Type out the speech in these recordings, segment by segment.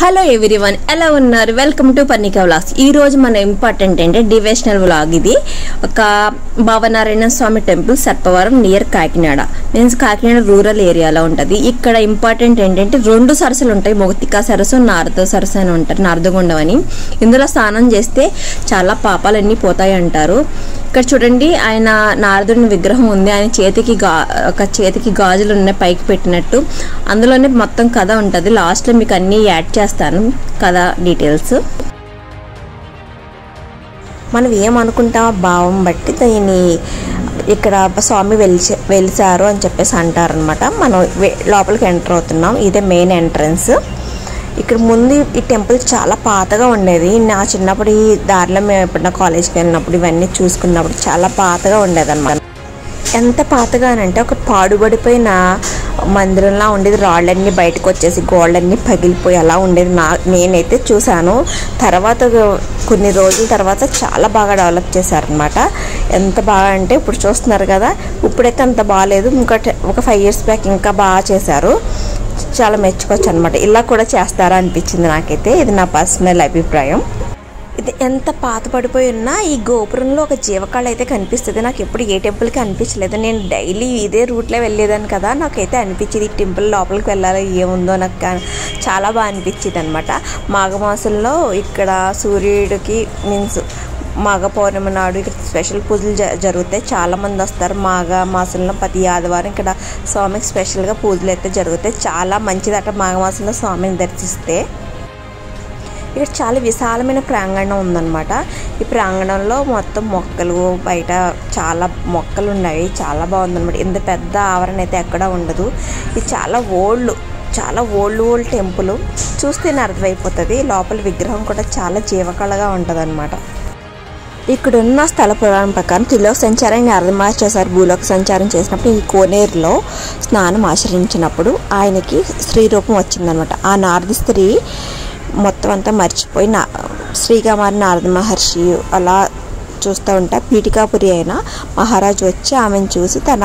Hello everyone ఎలా ఉన్నారు? Welcome to Parnika vlogs ఈ రోజు మన ఇంపార్టెంట్ ఏంటంటే డివేషనల్ వ్లాగ్ ఇది. ఒక Bhavanarayana Swamy temple Sarpavaram near Kakinada. Means Kakinada rural ఏరియాలో ఉంటుంది. ఇక్కడ ఇంపార్టెంట్ ఏంటంటే రెండు సరస్సులు ఉంటాయి. మొగతికా సరస్సు నారద సరస్సు అని ఉంటారు. నారదగుండం అని. ఇందులో స్నానం చేస్తే చాలా పాపాలన్నీ పోతాయి అంటారు. ఇక్కడ చూడండి ఆయన నారదుని విగ్రహం ఉంది. ఆయన చేతికి గా ఒక చేతికి గాజులు ఉన్నాయి పైకి పెట్టినట్టు. అందులోనే మొత్తం కథ ఉంటుంది. లాస్ట్లో మీకు అన్నీ యాడ్ చేస్తాను కథ డీటెయిల్స్. మనం ఏమనుకుంటాం భావం బట్టి దీన్ని ఇక్కడ స్వామి వెలిచి వెలిసారు అని చెప్పేసి అంటారనమాట మనం లోపలికి ఎంటర్ అవుతున్నాం. ఇదే మెయిన్ ఎంట్రన్స్. ఇక్కడ ముందు ఈ టెంపుల్ చాలా పాతగా ఉండేది. నా చిన్నప్పుడు ఈ దారిలో మేము ఎప్పుడైనా కాలేజ్కి వెళ్ళినప్పుడు ఇవన్నీ చూసుకున్నప్పుడు చాలా పాతగా ఉండేది ఎంత పాతగానంటే ఒక పాడుబడిపోయిన మందిరంలా ఉండేది. రాళ్ళన్నీ బయటకు వచ్చేసి గోళ్ళన్నీ పగిలిపోయి అలా ఉండేది. నా నేనైతే చూశాను. తర్వాత కొన్ని రోజుల తర్వాత చాలా బాగా డెవలప్ చేశారనమాట ఎంత బాగా అంటే ఇప్పుడు చూస్తున్నారు కదా ఇప్పుడైతే అంత బాగాలేదు ఇంకా ఒక ఫైవ్ ఇయర్స్ బ్యాక్ ఇంకా బాగా చేశారు. చాలా మెచ్చుకోవచ్చు అనమాట ఇలా కూడా చేస్తారా అనిపించింది నాకైతే. ఇది నా పర్సనల్ అభిప్రాయం. ఇది ఎంత పాత పడిపోయి ఉన్నా ఈ గోపురంలో ఒక జీవకాళ అయితే కనిపిస్తుంది. నాకు ఎప్పుడు ఏ టెంపుల్కి అనిపించలేదు. నేను డైలీ ఇదే రూట్లో వెళ్ళేదాన్ని కదా. నాకైతే అనిపించింది ఈ టెంపుల్ లోపలికి వెళ్ళాలి ఏముందో నాకు చాలా బాగా అనిపించింది అనమాట మాఘమాసంలో ఇక్కడ సూర్యుడికి మీన్స్ మాఘ పౌర్ణమి నాడు ఇక్కడ స్పెషల్ పూజలు జ జరుగుతాయి. చాలామంది వస్తారు మాఘ మాసంలో ప్రతి ఆదివారం ఇక్కడ స్వామికి స్పెషల్గా పూజలు అయితే జరుగుతాయి. చాలా మంచిదట మాఘ మాసంలో స్వామిని దర్శిస్తే. ఇక్కడ చాలా విశాలమైన ప్రాంగణం ఉందన్నమాట. ఈ ప్రాంగణంలో మొత్తం మొక్కలు బయట చాలా మొక్కలు ఉన్నాయి. చాలా బాగుందన్నమాట. ఇంత పెద్ద ఆవరణ అయితే ఎక్కడ ఉండదు. ఇది చాలా ఓల్డ్ చాలా ఓల్డ్ ఓల్డ్ టెంపుల్. చూస్తేనే అర్థమైపోతుంది. లోపల విగ్రహం కూడా చాలా జీవకళగా ఉంటుంది ఇక్కడున్న స్థల పురాణం ప్రకారం త్రిలోక సంచారాన్ని అర్థమార్ చేశారు. భూలోక సంచారం చేసినప్పుడు ఈ కోనేరులో స్నానం ఆచరించినప్పుడు ఆయనకి స్త్రీ రూపం వచ్చిందనమాట ఆ నారది స్త్రీ మొత్తం అంతా మర్చిపోయి నా శ్రీకామారి నారద మహర్షి అలా చూస్తూ ఉంటా. పీఠికాపురి అయిన మహారాజు వచ్చి ఆమెను చూసి తన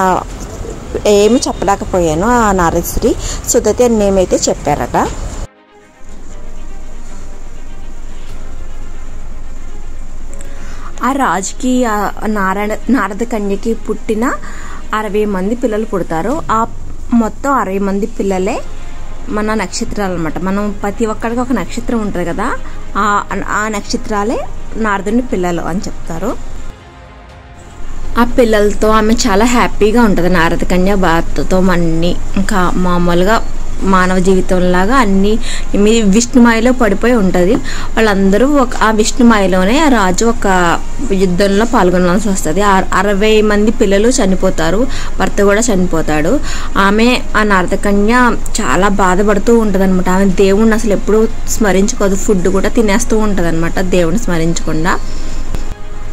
ఏమి చెప్పలేకపోయాను ఆ నారదశ్రీ సుధతి అని నేమైతే చెప్పారట. ఆ రాజుకి నారాయణ నారద కన్యకి పుట్టిన అరవై మంది పిల్లలు పుడతారు. ఆ మొత్తం అరవై మంది పిల్లలే మన నక్షత్రాలు అనమాట మనం ప్రతి ఒక్కరికి ఒక నక్షత్రం ఉంటుంది కదా ఆ ఆ నక్షత్రాలే నారదుని పిల్లలు అని చెప్తారు. ఆ పిల్లలతో ఆమె చాలా హ్యాపీగా ఉంటుంది. నారద కన్య భర్తతో అన్నీ ఇంకా మామూలుగా మానవ జీవితంలాగా అన్ని మీ విష్ణుమాయలో పడిపోయి ఉంటుంది. వాళ్ళందరూ ఒక ఆ విష్ణుమాయలోనే ఆ రాజు ఒక యుద్ధంలో పాల్గొనాల్సి వస్తుంది. ఆ అరవై మంది పిల్లలు చనిపోతారు. భర్త కూడా చనిపోతాడు. ఆమె ఆ నర్తకన్య చాలా బాధపడుతూ ఉంటుంది అనమాట ఆమె దేవుణ్ణి అసలు ఎప్పుడూ స్మరించుకోదు. ఫుడ్ కూడా తినేస్తూ ఉంటుంది అనమాట దేవుణ్ణి స్మరించకుండా.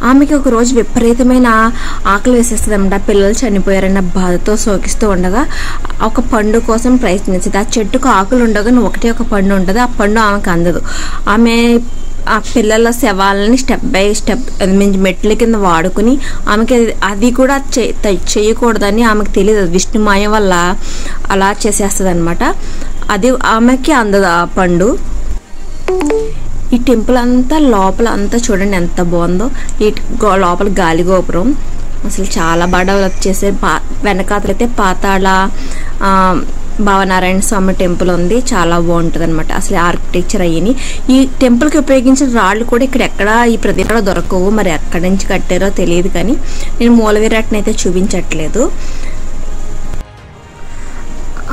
ఆమెకి ఒక రోజు విపరీతమైన ఆకలి వేసేస్తుంది అనమాట పిల్లలు చనిపోయారన్న బాధతో సోకిస్తూ ఉండగా ఒక పండు కోసం ప్రయత్నించింది ఆ చెట్టుకు ఆకులు ఉండగా ఒకటే ఒక పండు ఉంటుంది. ఆ పండు ఆమెకు అందదు. ఆమె ఆ పిల్లల శవాలని స్టెప్ బై స్టెప్ మీన్స్ మెట్ల కింద వాడుకుని ఆమెకి అది- అది కూడా చే- చేయకూడదని ఆమెకు తెలియదు విష్ణుమాయ వల్ల అలా చేసేస్తుంది అనమాట అది ఆమెకి అందదు ఆ పండు. ఈ టెంపుల్ అంతా లోపల అంతా చూడండి ఎంత బాగుందో. ఈ లోపల గాలి గోపురం. అసలు చాలా బాగా డెవలప్ చేసే పా వెనకాతలైతే పాతాళ భావనారాయణ స్వామి టెంపుల్ ఉంది. చాలా బాగుంటుంది అనమాట అసలు ఆర్కిటెక్చర్ అయ్యి ఈ టెంపుల్కి ఉపయోగించిన రాళ్ళు కూడా ఇక్కడ ఎక్కడ ఈ ప్రదేశంలో దొరకవు. మరి ఎక్కడి నుంచి కట్టారో తెలియదు కానీ నేను మూల అయితే చూపించట్లేదు.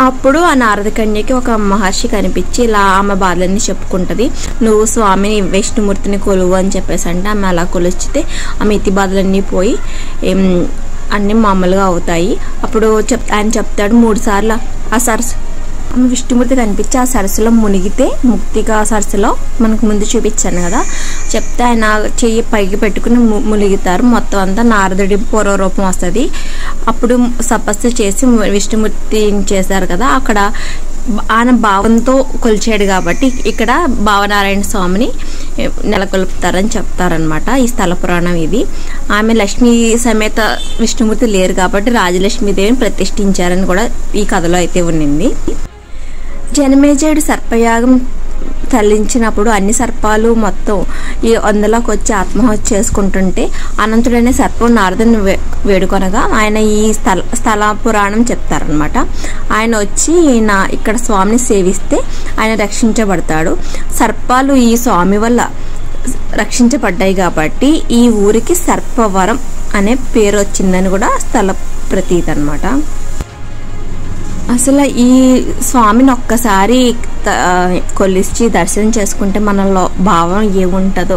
అప్పుడు ఆ నారదకన్యకి ఒక మహర్షి కనిపించి ఇలా ఆమె బాధలన్నీ చెప్పుకుంటుంది. నువ్వు స్వామిని విష్ణుమూర్తిని కొలువు అని చెప్పేసి అంటే ఆమె అలా కొలిచితే ఆమె ఇతి బాధలన్నీ పోయి అన్నీ మామూలుగా అవుతాయి. అప్పుడు చెప్ ఆయన చెప్తాడు మూడు సార్లు ఆ సరస్సు విష్ణుమూర్తి కనిపించి ఆ సరస్సులో మునిగితే ముక్తిగా సరస్సులో మనకు ముందు చూపించాను కదా. చెప్తే ఆయన చెయ్యి పైకి పెట్టుకుని ము- మునిగితారు. మొత్తం అంతా నారదుడి పూర్వరూపం వస్తుంది. అప్పుడు తపస్సు చేసి విష్ణుమూర్తి చేశారు కదా అక్కడ ఆయన భావంతో కొలిచాడు కాబట్టి ఇక్కడ భావనారాయణ స్వామిని నెలకొల్పుతారని చెప్తారనమాట ఈ స్థల పురాణం ఇది. ఆమె లక్ష్మీ సమేత విష్ణుమూర్తి లేరు కాబట్టి రాజలక్ష్మీదేవిని ప్రతిష్ఠించారని కూడా ఈ కథలో అయితే ఉన్నింది. జనమేజయుడు సర్పయాగం చలించినప్పుడు అన్ని సర్పాలు మొత్తం ఈ అందులోకి వచ్చి ఆత్మహత్య చేసుకుంటుంటే అనంతుడనే సర్పం నారదుని వే వేడుకొనగా ఆయన ఈ స్థల స్థల పురాణం చెప్తారనమాట ఆయన వచ్చి ఈయన ఇక్కడ స్వామిని సేవిస్తే ఆయన రక్షించబడతాడు. సర్పాలు ఈ స్వామి వల్ల రక్షించబడ్డాయి కాబట్టి ఈ ఊరికి సర్పవరం అనే పేరు వచ్చిందని కూడా స్థల ప్రతీతి అనమాట అసలు ఈ స్వామిని ఒక్కసారి కొలిచి దర్శనం చేసుకుంటే మనలో భావం ఏముంటుందో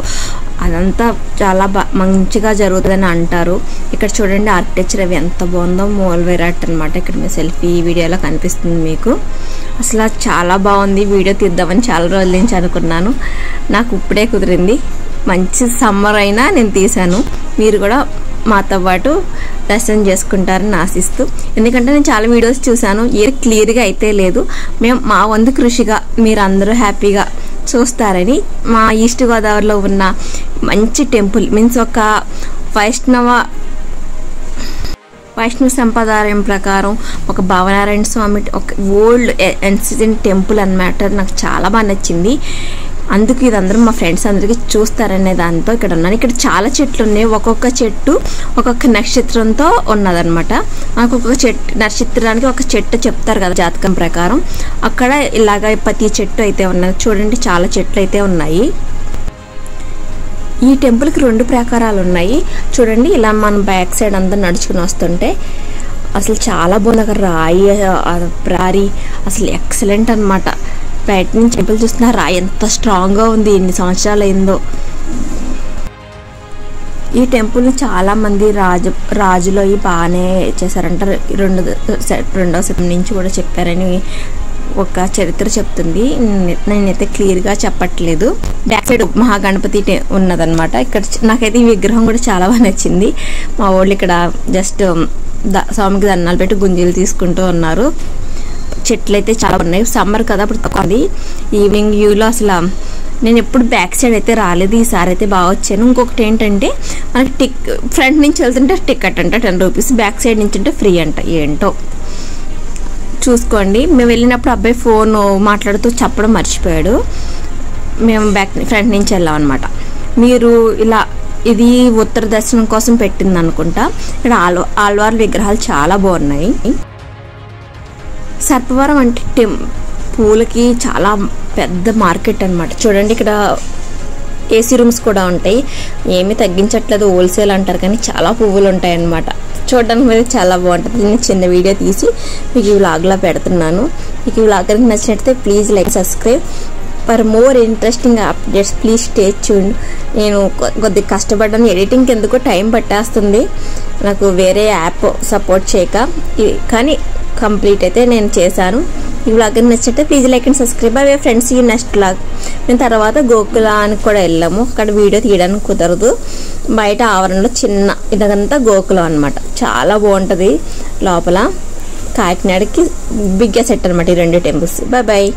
అదంతా చాలా బా మంచిగా జరుగుతుందని అంటారు. ఇక్కడ చూడండి ఆర్కిటెక్చర్ అవి ఎంత బాగుందో మూల విరాట్ అనమాట ఇక్కడ మీ సెల్ఫీ వీడియోలో కనిపిస్తుంది మీకు. అసలు చాలా బాగుంది. వీడియో తీద్దామని చాలా రోజుల నుంచి అనుకున్నాను. నాకు ఇప్పుడే కుదిరింది. మంచి సమ్మర్ అయినా నేను తీశాను. మీరు కూడా మాతో పాటు దర్శనం చేసుకుంటారని ఆశిస్తూ ఎందుకంటే నేను చాలా వీడియోస్ చూశాను ఏది క్లియర్గా అయితే లేదు. మేము మా వంతు కృషిగా మీరు అందరూ హ్యాపీగా చూస్తారని మా ఈస్ట్ గోదావరిలో ఉన్న మంచి టెంపుల్ మీన్స్ ఒక వైష్ణవ వైష్ణవ సంప్రదాయం ప్రకారం ఒక భావనారాయణ స్వామి ఒక ఓల్డ్ ఎన్సిడెంట్ టెంపుల్ అన్నమాట. నాకు చాలా బాగా నచ్చింది. అందుకు ఇదందరూ మా ఫ్రెండ్స్ అందరికీ చూస్తారనే దాంతో ఇక్కడ ఉన్నాను. ఇక్కడ చాలా చెట్లు ఉన్నాయి. ఒక్కొక్క చెట్టు ఒక్కొక్క నక్షత్రంతో ఉన్నదన్నమాట. ఒక్కొక్క చెట్టు నక్షత్రానికి ఒక చెట్టు చెప్తారు కదా జాతకం ప్రకారం. అక్కడ ఇలాగ ప్రతి చెట్టు అయితే ఉన్నది. చూడండి చాలా చెట్లు అయితే ఉన్నాయి. ఈ టెంపుల్కి రెండు ప్రాకారాలు ఉన్నాయి. చూడండి ఇలా మనం బ్యాక్ సైడ్ అంతా నడుచుకుని వస్తుంటే అసలు చాలా బాగుంది అక్కడ రాయి ప్రారి అసలు ఎక్సలెంట్ అన్నమాట. బయట నుంచి టెంపుల్ చూస్తున్నారా రాయి ఎంత స్ట్రాంగ్గా ఉంది ఎన్ని సంవత్సరాలు అయిందో. ఈ టెంపుల్ని చాలామంది రాజు రాజులు అవి బాగానే చేశారంట. రెండు రెండవ శతం నుంచి కూడా చెప్పారని ఒక చరిత్ర చెప్తుంది. నేనైతే క్లియర్గా చెప్పట్లేదు. బ్యాక్ సైడ్ మహాగణపతి ఉన్నదనమాట ఇక్కడ నాకైతే ఈ విగ్రహం కూడా చాలా బాగా నచ్చింది. మా వాళ్ళు ఇక్కడ జస్ట్ ద స్వామికి దండాలు పెట్టి గుంజీలు తీసుకుంటూ ఉన్నారు. చెట్లు అయితే చాలా ఉన్నాయి సమ్మర్ కదా అప్పుడు తక్కువ ఈవినింగ్ వ్యూలో అసలు నేను ఎప్పుడు బ్యాక్ సైడ్ అయితే రాలేదు. ఈసారి అయితే బాగా వచ్చాను. ఇంకొకటి ఏంటంటే మనకి టిక్ ఫ్రంట్ నుంచి వెళ్తుంటే టికెట్ అంట టెన్ రూపీస్ బ్యాక్ సైడ్ నుంచి అంటే ఫ్రీ అంట. ఏంటో. చూసుకోండి. మేము వెళ్ళినప్పుడు అబ్బాయి ఫోన్ మాట్లాడుతూ చెప్పడం మర్చిపోయాడు. మేము బ్యాక్ ఫ్రంట్ నుంచి వెళ్ళాం అనమాట మీరు ఇలా ఇది ఉత్తర దర్శనం కోసం పెట్టింది అనుకుంటా ఇక్కడ ఆల్ ఆల్వార్ విగ్రహాలు చాలా బాగున్నాయి. సర్పవరం అంటే టెం పూలకి చాలా పెద్ద మార్కెట్ అన్నమాట. చూడండి ఇక్కడ ఏసీ రూమ్స్ కూడా ఉంటాయి. ఏమీ తగ్గించట్లేదు హోల్సేల్ అంటారు కానీ చాలా పువ్వులు ఉంటాయి అన్నమాట చూడడానికి మీద చాలా బాగుంటుంది. నేను చిన్న వీడియో తీసి మీకు ఈ వ్లాగ్లో పెడుతున్నాను. మీకు ఈ వ్లాగ్ కనుక నచ్చినట్లయితే please like subscribe. For more interesting updates please stay చూడండి నేను కొద్ది కొద్దిగా కష్టపడ్డాను ఎడిటింగ్కి ఎందుకో టైం పట్టేస్తుంది. నాకు వేరే యాప్ సపోర్ట్ చేయక. కానీ కంప్లీట్ అయితే నేను చేశాను. ఈ బ్లాగ్ నచ్చితే ప్లీజ్ లైక్ అండ్ సబ్స్క్రైబ్ అవే ఫ్రెండ్స్ ఈ నెక్స్ట్ బ్లాగ్ మేము తర్వాత గోకులానికి కూడా వెళ్ళాము. అక్కడ వీడియో తీయడానికి కుదరదు. బయట ఆవరణలో చిన్న ఇదంతా గోకులం అనమాట చాలా బాగుంటుంది లోపల. కాకినాడకి బిగ్గెస్ట్ సెట్ అనమాట ఈ రెండు టెంపుల్స్ బాయ్ బాయ్